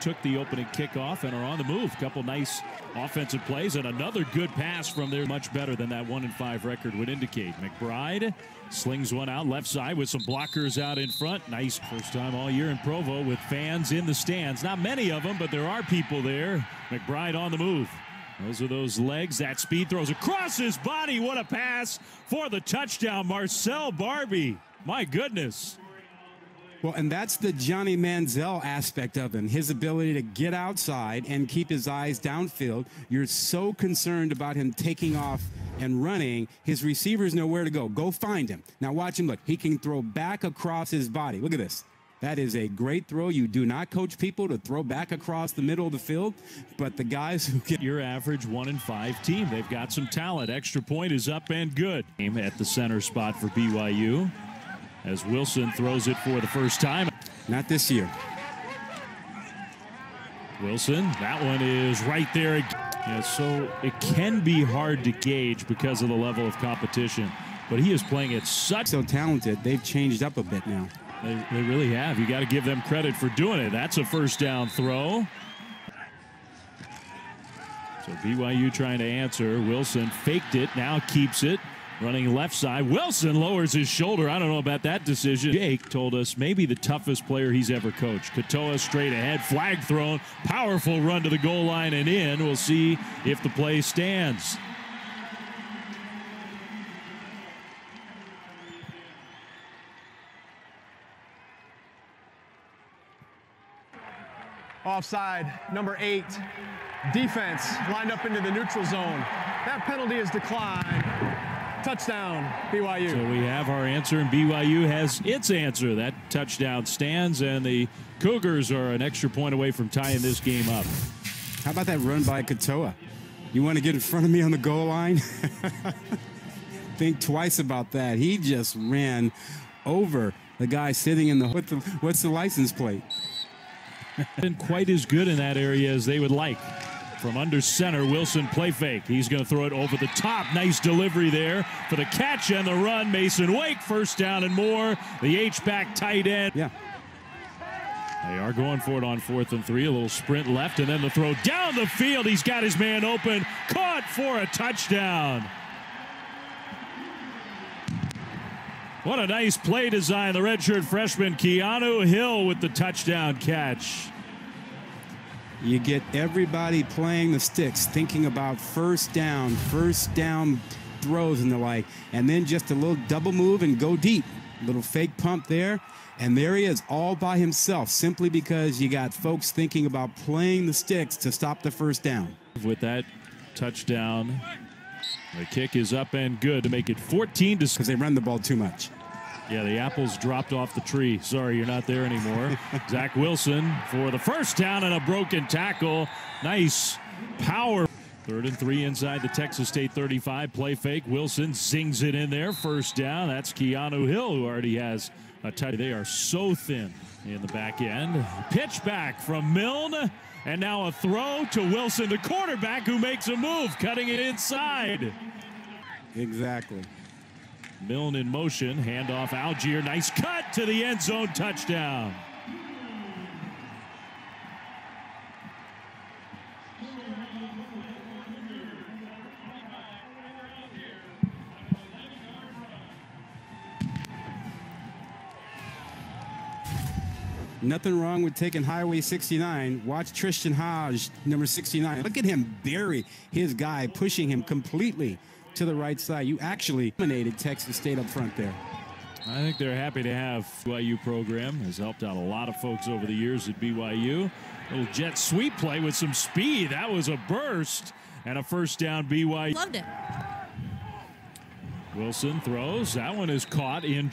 took the opening kickoff and are on the move. Couple nice offensive plays and another good pass from there. Much better than that one and five record would indicate. McBride slings one out left side with some blockers out in front. Nice first time all year in Provo with fans in the stands. Not many of them, but there are people there. McBride on the move. Those are those legs. That speed throws across his body. What a pass for the touchdown, Marcell Barbee. My goodness. Well, and that's the Johnny Manziel aspect of him, his ability to get outside and keep his eyes downfield. You're so concerned about him taking off and running, his receivers know where to go. Go find him. Now watch him look. He can throw back across his body. Look at this. That is a great throw. You do not coach people to throw back across the middle of the field, but the guys who get your average one and five team, they've got some talent. Extra point is up and good. At the center spot for BYU as Wilson throws it for the first time. Not this year. Wilson, that one is right there. Yeah, so it can be hard to gauge because of the level of competition, but he is playing at such so talented. They've changed up a bit now. They, they really have. You got to give them credit for doing it. That's a first down throw. So BYU trying to answer. Wilson faked it, now keeps it. Running left side. Wilson lowers his shoulder. I don't know about that decision. Jake told us maybe the toughest player he's ever coached. Katoa straight ahead, flag thrown, powerful run to the goal line and in. We'll see if the play stands. Offside, number eight. Defense lined up into the neutral zone. That penalty is declined. Touchdown, BYU. So we have our answer, and BYU has its answer. That touchdown stands, and the Cougars are an extra point away from tying this game up. How about that run by Katoa? You want to get in front of me on the goal line? Think twice about that. He just ran over the guy sitting in the. What the what's the license plate? been quite as good in that area as they would like. From under center, Wilson play fake. He's going to throw it over the top. Nice delivery there for the catch and the run. Masen Wake, first down and more. The H-back tight end. Yeah. They are going for it on fourth and three. A little sprint left, and then the throw down the field. He's got his man open. Caught for a touchdown. What a nice play design. The redshirt freshman Keanu Hill with the touchdown catch. You get everybody playing the sticks, thinking about first down, first down throws and the like, and then just a little double move and go deep. Little fake pump there, and there he is all by himself, simply because you got folks thinking about playing the sticks to stop the first down. With that touchdown, the kick is up and good to make it 14 to because they run the ball too much. Yeah, the apples dropped off the tree. Sorry, you're not there anymore. Zach Wilson for the first down and a broken tackle. Nice power. Third and three inside the Texas State 35. Play fake. Wilson zings it in there. First down. That's Keanu Hill, who already has a touch. They are so thin in the back end. Pitch back from Milne. And now a throw to Wilson, the quarterback, who makes a move, cutting it inside. Exactly. Milne in motion, handoff Allgeier, nice cut to the end zone, touchdown. Nothing wrong with taking Highway 69. Watch Tristen Hoge, number 69. Look at him bury his guy, pushing him completely to the right side. You actually dominated Texas State up front there. I think they're happy to have BYU program. Has helped out a lot of folks over the years at BYU. Little jet sweep play with some speed. That was a burst and a first down BYU. Loved it. Wilson throws. That one is caught in.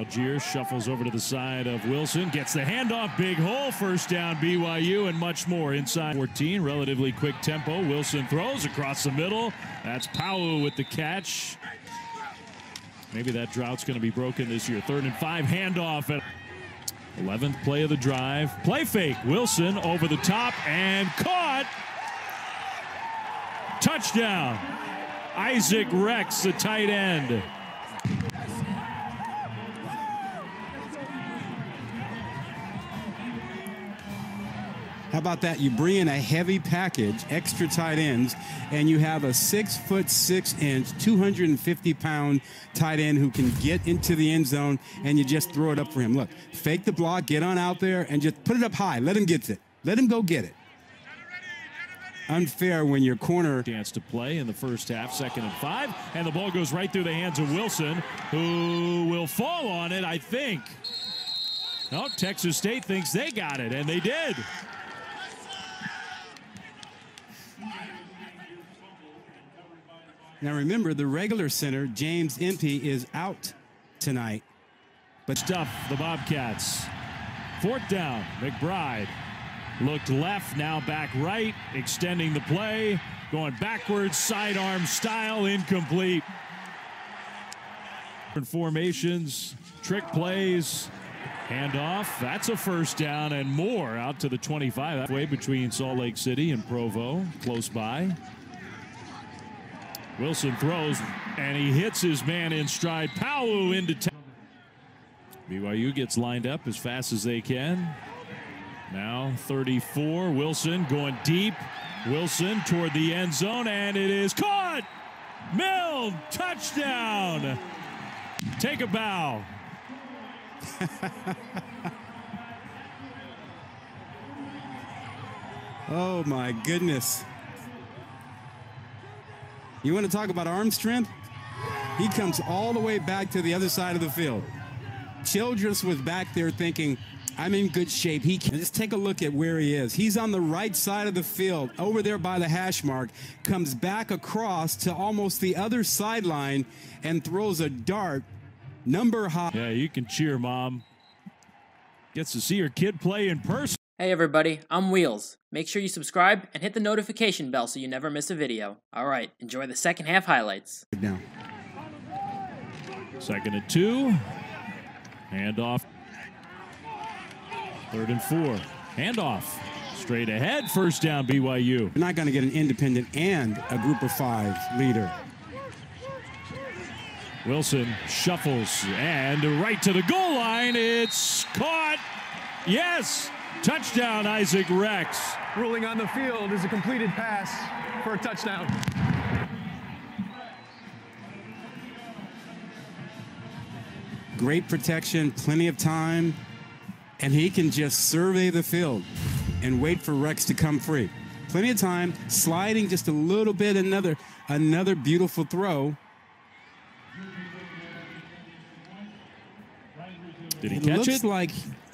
Allgeier shuffles over to the side of Wilson, gets the handoff, big hole, first down BYU, and much more inside 14. Relatively quick tempo. Wilson throws across the middle. That's Powell with the catch. Maybe that drought's going to be broken this year. Third and five, handoff at 11th play of the drive. Play fake. Wilson over the top and caught. Touchdown. Isaac Rex, the tight end. How about that? You bring in a heavy package, extra tight ends, and you have a six foot six inch, 250 pound tight end who can get into the end zone, and you just throw it up for him. Look, fake the block, get on out there, and just put it up high. Let him get it. Let him go get it. Unfair when your corner chance to play in the first half, second and five, and the ball goes right through the hands of Wilson, who will fall on it, I think. No, Texas State thinks they got it, and they did. Now remember, the regular center, James Empey, is out tonight. But stuff the Bobcats. Fourth down, McBride looked left, now back right, extending the play, going backwards, sidearm style, incomplete. Different Formations, trick plays, handoff. That's a first down and more out to the 25. Halfway between Salt Lake City and Provo, close by. Wilson throws, and he hits his man in stride. Powell into town. BYU gets lined up as fast as they can. Now 34. Wilson going deep. Wilson toward the end zone, and it is caught. Milne, touchdown. Take a bow. oh my goodness. You want to talk about arm strength? He comes all the way back to the other side of the field. Childress was back there thinking, I'm in good shape. He can just take a look at where he is. He's on the right side of the field, over there by the hash mark, comes back across to almost the other sideline and throws a dart number high. Yeah, you can cheer, Mom. Gets to see her kid play in person. Hey everybody, I'm Wheels. Make sure you subscribe and hit the notification bell so you never miss a video. Alright, enjoy the second half highlights. Now. Second and two. Handoff. Third and four. Handoff. Straight ahead. First down, BYU. You're not going to get an independent and a group of five leader. Wilson shuffles and right to the goal line. It's caught. Yes. Touchdown, Isaac Rex. Ruling on the field is a completed pass for a touchdown. Great protection, plenty of time, and he can just survey the field and wait for Rex to come free. Plenty of time, sliding just a little bit, another another beautiful throw. Did he it catch looks it? like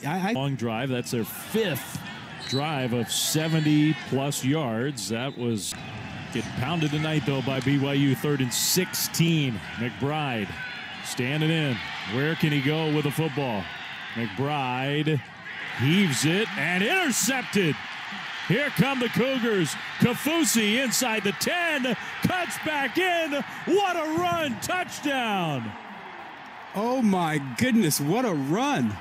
I, I, long drive. That's their fifth drive of 70 plus yards. That was get pounded tonight though by BYU. Third and 16. McBride standing in. Where can he go with the football? McBride heaves it and intercepted. Here come the Cougars. Kaufusi inside the 10, cuts back in. What a run! Touchdown! Oh my goodness, what a run!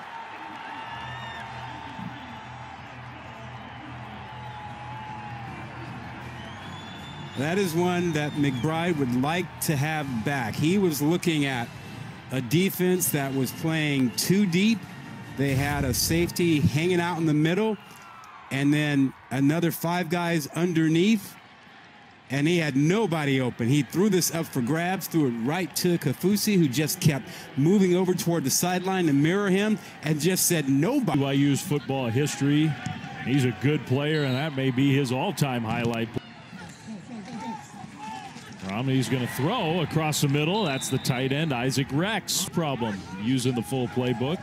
That is one that McBride would like to have back. He was looking at a defense that was playing too deep. They had a safety hanging out in the middle, and then another five guys underneath, and he had nobody open. He threw this up for grabs, threw it right to Kaufusi, who just kept moving over toward the sideline to mirror him, and just said nobody. BYU's football history. He's a good player, and that may be his all-time highlight. Romney's going to throw across the middle. That's the tight end, Isaac Rex. Problem using the full playbook,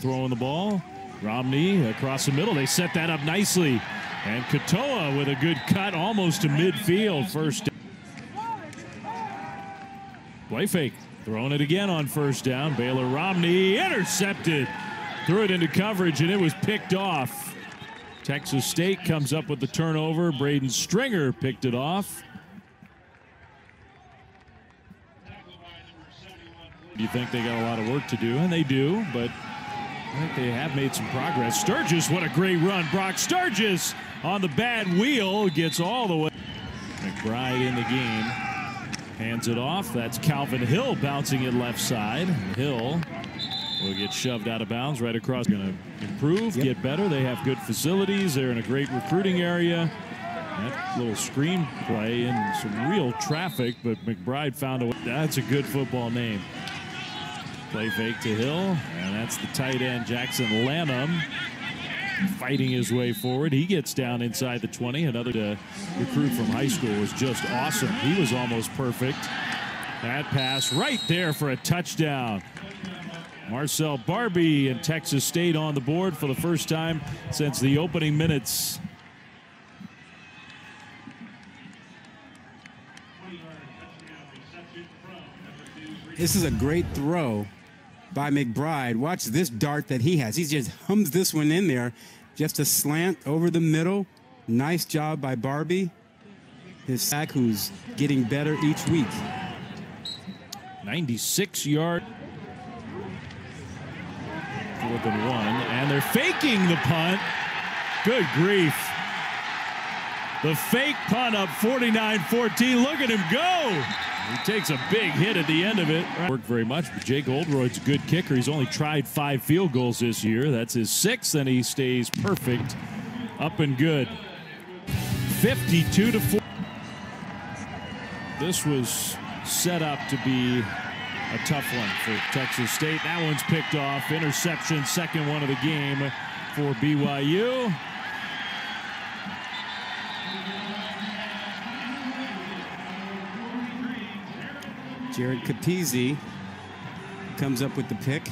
throwing the ball. Romney across the middle. They set that up nicely. And Katoa with a good cut almost to midfield. First down. Play fake. Throwing it again on first down. Baylor Romney intercepted. Threw it into coverage and it was picked off. Texas State comes up with the turnover. Braden Stringer picked it off. You think they got a lot of work to do, and they do, but I think they have made some progress. Sturges, what a great run. Brock Sturges on the bad wheel gets all the way. McBride in the game. Hands it off. That's Calvin Hill bouncing it left side. Hill will get shoved out of bounds right across. Going to improve, yep. get better. They have good facilities. They're in a great recruiting area. That little screen play in some real traffic, but McBride found a way. That's a good football name. Play fake to Hill, and that's the tight end Jackson Lanham fighting his way forward. He gets down inside the 20. Another recruit from high school was just awesome. He was almost perfect. That pass right there for a touchdown. Marcell Barbee and Texas State on the board for the first time since the opening minutes. This is a great throw by McBride. Watch this dart that he has. He just hums this one in there. Just a slant over the middle. Nice job by Barbee. His sack who's getting better each week. 96 yard. Fourth and one. And they're faking the punt. Good grief. The fake punt up 49-14. Look at him go. He takes a big hit at the end of it. Worked very much, but Jake Oldroyd's a good kicker. He's only tried five field goals this year. That's his sixth, and he stays perfect, up and good. 52 to 4. This was set up to be a tough one for Texas State. That one's picked off. Interception, second one of the game for BYU. Jared Kapisi comes up with the pick.